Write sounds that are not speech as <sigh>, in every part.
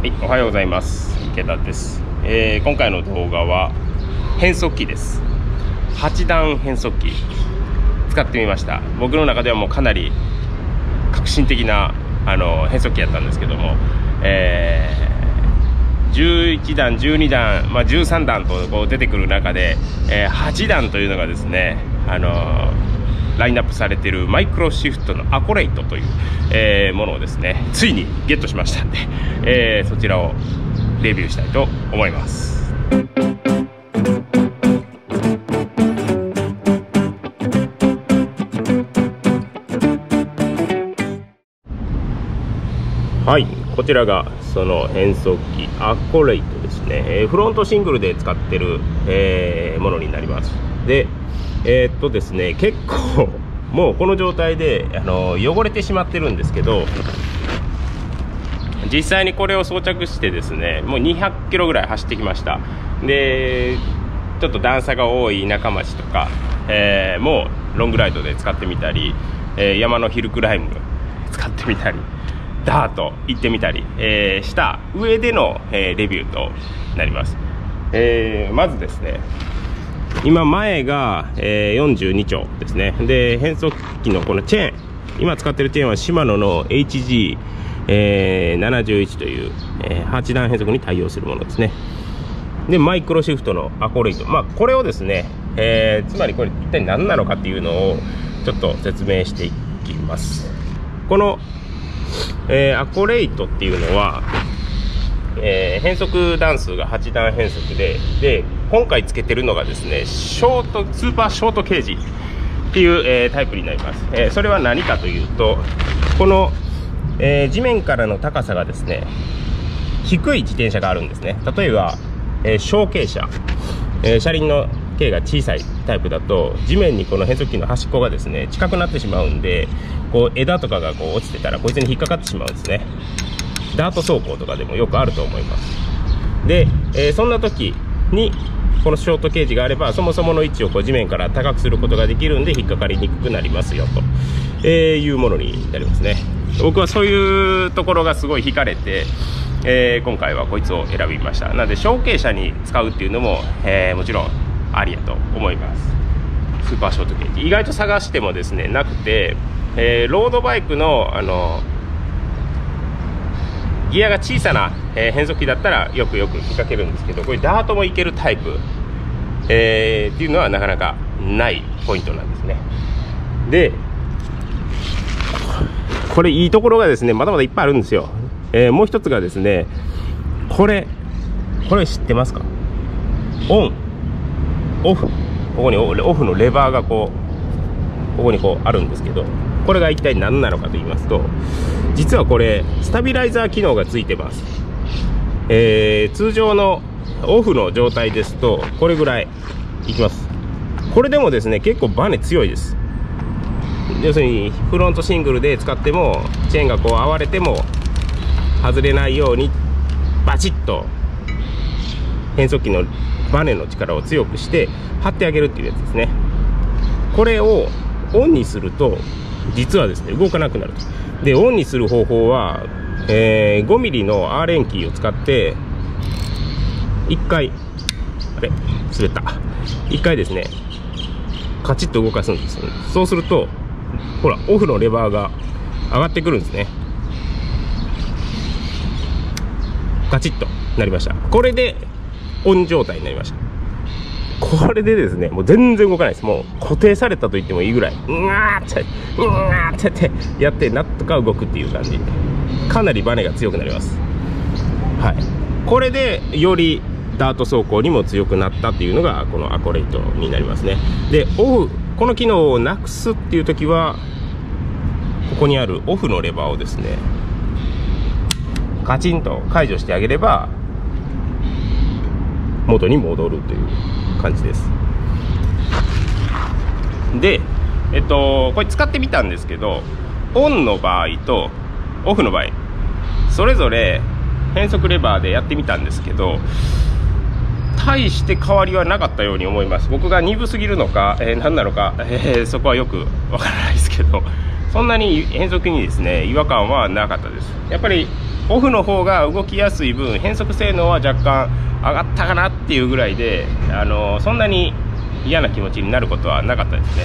はい、おはようございます。池田です。えー今回の動画は変速機です。8段変速機使ってみました。僕の中ではもうかなり革新的なあの変速機やったんですけども、えー11段、12段、まあ、13段とこう出てくる中で、えー8段というのがですね、あのラインナップされているマイクロシフトのアコレイトという、えーものをですねついにゲットしましたんで、えーそちらをレビューしたいと思います。はいこちらがその変速機アコレイトですね、えーフロントシングルで使ってる、えーものになります。でえーっとですね結構 <laughs> もうこの状態であの汚れてしまってるんですけど実際にこれを装着してですねもう200キロぐらい走ってきました。でちょっと段差が多い田舎町とか、えーもうロングライドで使ってみたり、えー山のヒルクライム <laughs> 使ってみたりダート行ってみたり、えーした上での、えレビューとなります、えまずですね今前が、えー42丁ですね。で変速機のこのチェーン。今使ってるチェーンはシマノの HG、えー71という、え8段変速に対応するものですね。でマイクロシフトのアコレイトまあこれをですね、えーつまりこれ一体何なのかっていうのをちょっと説明していきます。この、えーアコレイトっていうのはえー変速段数が8段変速でで今回つけてるのがですねショートスーパーショートケージっていう、えータイプになります、えーそれは何かというとこの、えー地面からの高さがですね低い自転車があるんですね。例えば、えー小径車、え車輪の径が小さいタイプだと地面にこの変速機の端っこがですね近くなってしまうんでこう枝とかがこう落ちてたらこいつに引っかかってしまうんですね。ダート走行とかでもよくあると思います。で、えーそんな時にこのショートケージがあればそもそもの位置をこう地面から高くすることができるんで引っかかりにくくなりますよと、えーいうものになりますね。僕はそういうところがすごい惹かれて、えー今回はこいつを選びました。なので小径車に使うっていうのも、えーもちろんありやと思います。スーパーショートケージ。意外と探してもですねなくて、えロードバイクのあのギアが小さな、えー変速機だったらよくよく見かけるんですけどこれダートもいけるタイプ、えーっていうのはなかなかないポイントなんですね。でこれいいところがですねまだまだいっぱいあるんですよ、えーもう一つがですねこれこれ知ってますか？オンオフ。ここにオオフのレバーがこうここにこうあるんですけど。これが一体何なのかと言いますと実はこれスタビライザー機能がついてます、えー通常のオフの状態ですとこれぐらいいきます。これでもですね結構バネ強いです。要するにフロントシングルで使ってもチェーンがこう合われても外れないようにバチッと変速機のバネの力を強くして張ってあげるっていうやつですね。これをオンにすると実はですね動かなくなると。でオンにする方法は、えー 5mm の R 円キーを使って1回あれ滑った。1回ですねカチッと動かすんですそうするとほらオフのレバーが上がってくるんですね。ガチッとなりました。これでオン状態になりました。これでですねもう全然動かないです。もう固定されたと言ってもいいぐらい。うわーってうわーってってやってなんとか動くっていう感じ。かなりバネが強くなります。はい。これでよりダート走行にも強くなったっていうのがこのアコレイトになりますね。でオフこの機能をなくすっていう時はここにあるオフのレバーをですねカチンと解除してあげれば元に戻るという。感じです。でえっとこれ使ってみたんですけどオンの場合とオフの場合それぞれ変速レバーでやってみたんですけど大して変わりはなかったように思います。僕が鈍すぎるのか、えー何なのか、えーそこはよくわからないですけどそんなに変速にですね違和感はなかったです。やっぱりオフの方が動きやすい分変速性能は若干上がったかなっていうぐらいであのそんなに嫌な気持ちになることはなかったですね。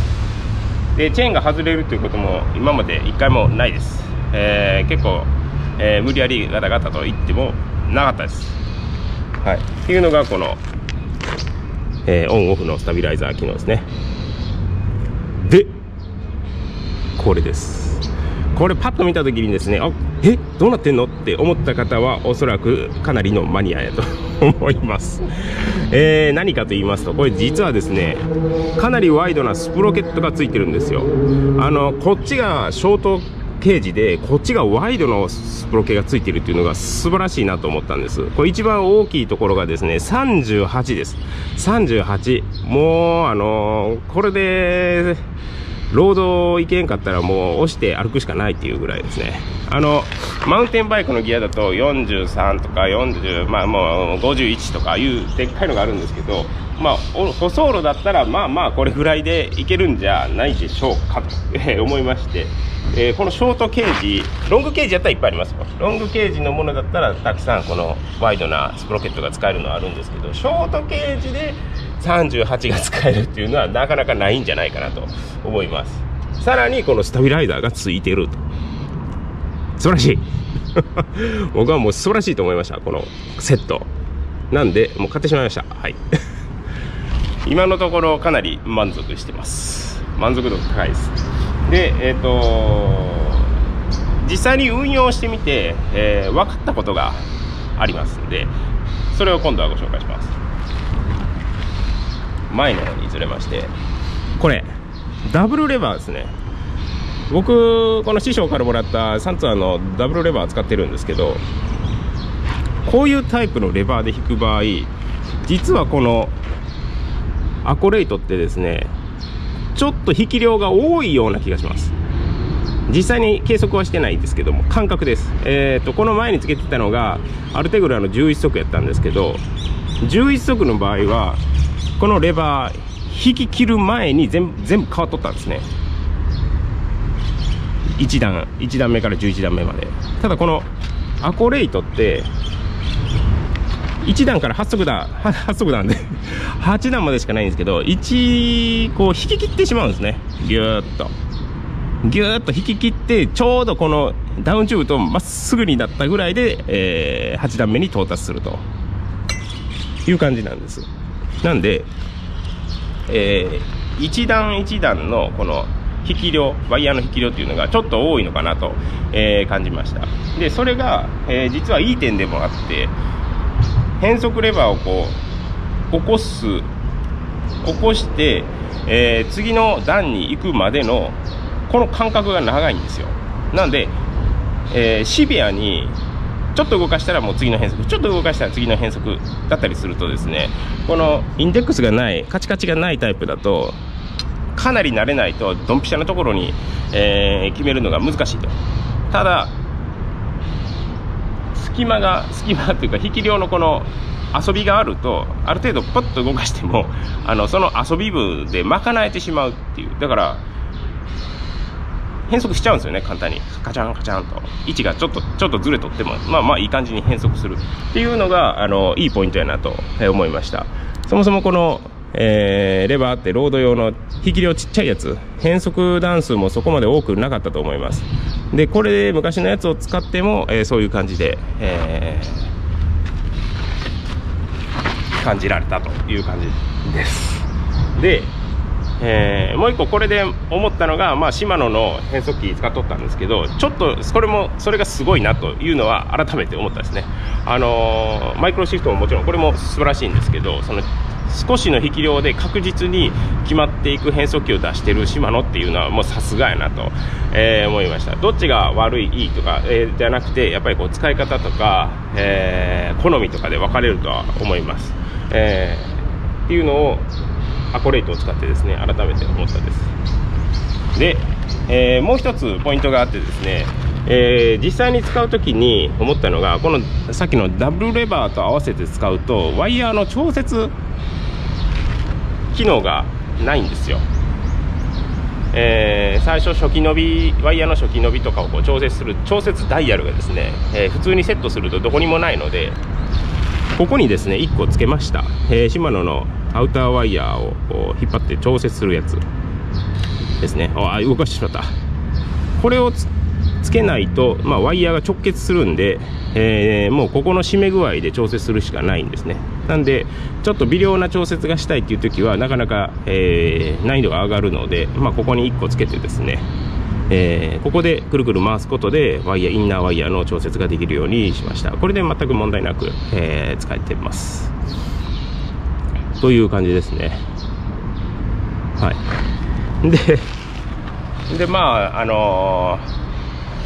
でチェーンが外れるということも今まで1回もないです、えー、結構、えー、無理やりガタガタと言ってもなかったです。はい。っていうのがこの、えー、オンオフのスタビライザー機能ですね。でこれです。これパッと見た時にですねえどうなってんの？って思った方はおそらくかなりのマニアやと <laughs> 思います、えー、何かと言いますとこれ実はですねかなりワイドなスプロケットがついてるんですよ。あのこっちがショートケージでこっちがワイドのスプロケがついてるっていうのが素晴らしいなと思ったんです。これ一番大きいところがですね38です。38もうあのー、これでロード行けんかったらもう押して歩くしかないっていうぐらいですね。あのマウンテンバイクのギアだと43とか40まあもう51とかいうでっかいのがあるんですけどまあ舗装路だったらまあまあこれぐらいでいけるんじゃないでしょうかと思いまして。えー、このショートケージロングケージやったらいっぱいありますよ。ロングケージのものだったらたくさんこのワイドなスプロケットが使えるのはあるんですけどショートケージで38が使えるっていうのはなかなかないんじゃないかなと思います。さらにこのスタビライザーがついてると。素晴らしい。<laughs> 僕はもう素晴らしいと思いましたこのセット。なんでもう買ってしまいました。はい。<laughs> 今のところかなり満足してます。満足度高いです。でえっ、ー、と実際に運用してみて、えー、分かったことがありますんでそれを今度はご紹介します。前の方にずれまして。これダブルレバーですね。僕この師匠からもらったサンツアーのダブルレバー使ってるんですけどこういうタイプのレバーで引く場合実はこのアコレイトってですねちょっと引き量が多いような気がします。実際に計測はしてないんですけども感覚です。えっ、ー、とこの前につけてたのがアルテグラの11足やったんですけど11足の場合はこのレバー引き切る前に全部全部変わっとったんですね。1段1段目から11段目まで。ただこのアコレイトって1段から8速段 <laughs> 8速段で <laughs> 8段までしかないんですけど1こう引き切ってしまうんですね。ギューッと。ギューッと引き切ってちょうどこのダウンチューブとまっすぐになったぐらいで、えー、8段目に到達するという感じなんです。なんで、えー、一段一段のこの引き量ワイヤーの引き量っていうのがちょっと多いのかなと、えー、感じました。でそれが、えー、実はいい点でもあって変速レバーをこう起こす起こして、えー、次の段に行くまでのこの間隔が長いんですよ。なんで、え、シビアにちょっと動かしたらもう次の変速ちょっと動かしたら次の変速だったりするとですねこのインデックスがないカチカチがないタイプだとかなり慣れないとドンピシャなところに、えー、決めるのが難しいと。ただ隙間が隙間というか引き量のこの遊びがあるとある程度ポッと動かしてもあのその遊び分で賄えてしまうっていう。だから変速しちゃうんですよね、簡単に。カチャンカチャンと。位置がちょっと、ちょっとずれとっても、まあまあいい感じに変速するっていうのが、あの、いいポイントやなと思いました。そもそもこの、えー、レバーってロード用の引き量ちっちゃいやつ、変速段数もそこまで多くなかったと思います。で、これで昔のやつを使っても、えー、そういう感じで、えー、感じられたという感じです。で、えー、もう一個これで思ったのが、まあ、シマノの変速機使っとったんですけどちょっとこれもそれがすごいなというのは改めて思ったですね。あのー、マイクロシフトももちろんこれも素晴らしいんですけどその少しの引き量で確実に決まっていく変速機を出してるシマノっていうのはもうさすがやなと、えー、思いました。どっちが悪いいいとか、えー、じゃなくてやっぱりこう使い方とか、えー、好みとかで分かれるとは思います、え、っていうのをアコレイトを使ってですね改めて思ったです。で、えー、もう一つポイントがあってですねえー、実際に使う時に思ったのがこのさっきのダブルレバーと合わせて使うとワイヤーの調節機能がないんですよ。えー、最初初期伸びワイヤーの初期伸びとかをこう調節する調節ダイヤルがですね、えー、普通にセットするとどこにもないのでここにですね1個つけました、えー、シマノのアウターワイヤーを引っ張って調節するやつ。ですね。ああ動かしてしまった。これをつけないと、まあ、ワイヤーが直結するんで、えー、もうここの締め具合で調節するしかないんですね。なんでちょっと微量な調節がしたいっていう時はなかなか、えー、難易度が上がるので、まあ、ここに1個つけてですねえー、ここでくるくる回すことでワイヤーインナーワイヤーの調節ができるようにしました。これで全く問題なく、えー、使えてます。という感じですね。はい。ででまああの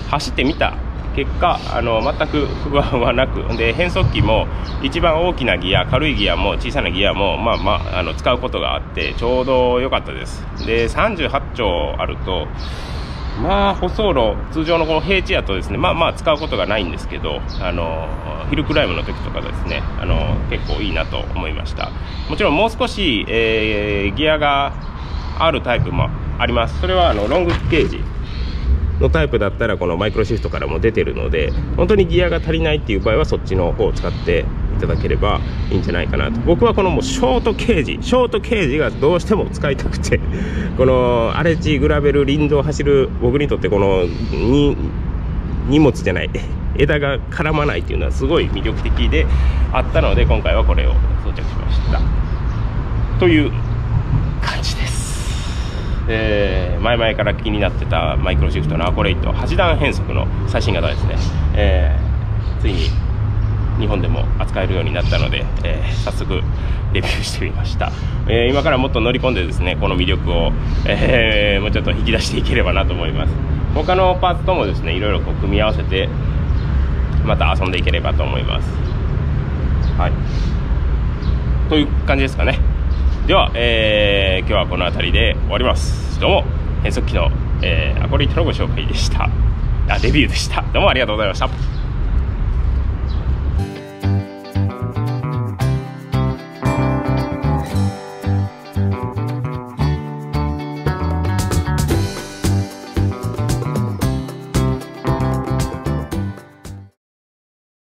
ー、走ってみた結果あの全く不安はなくで変速機も一番大きなギア軽いギアも小さなギアもまあまああの使うことがあってちょうど良かったです。で38丁あるとまあ舗装路通常のこの平地やとですねまあまあ使うことがないんですけどあのヒルクライムの時とかですねあの結構いいなと思いました。もちろんもう少し、えー、ギアがあるタイプもあります。それはあのロングゲージのタイプだったらこのマイクロシフトからも出てるので本当にギアが足りないっていう場合はそっちの方を使っていただければいいんじゃないかなと。僕はこのもうショートケージショートケージがどうしても使いたくて <laughs> この荒れ地グラベル林道を走る僕にとってこの荷物じゃない <laughs> 枝が絡まないっていうのはすごい魅力的であったので今回はこれを装着しました。という感じです。えー、前々から気になってたマイクロシフトのアコレイト8段変速の最新型ですね、えー、ついに日本でも扱えるようになったので、えー、早速レビューしてみました、え今からもっと乗り込んでですねこの魅力を、えーもうちょっと引き出していければなと思います。他のパーツともですねいろいろこう組み合わせてまた遊んでいければと思います。はい。という感じですかね。では、え、今日はこの辺りで終わります。どうも変速機の、え、アコリイトのご紹介でした。あデビューでした。どうもありがとうございました。